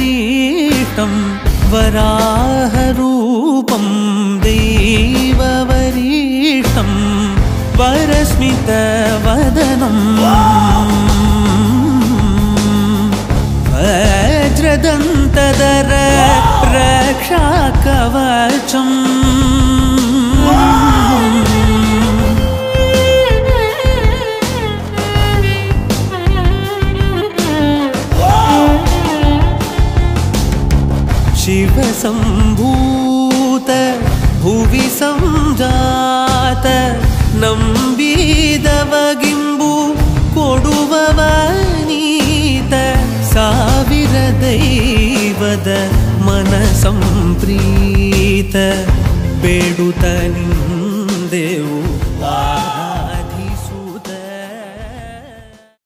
वरीष्टं वराहरूपं दैववरीष्टं वरस्मितवदनम् वज्रदन्तदर रक्षाकवचम् शिवसम्भूत भुवि सम्जात नम्बीदवगिम्बु कोडुवणीत सा विरदैवद मनसम्प्रीत बेडुतनी देवुवा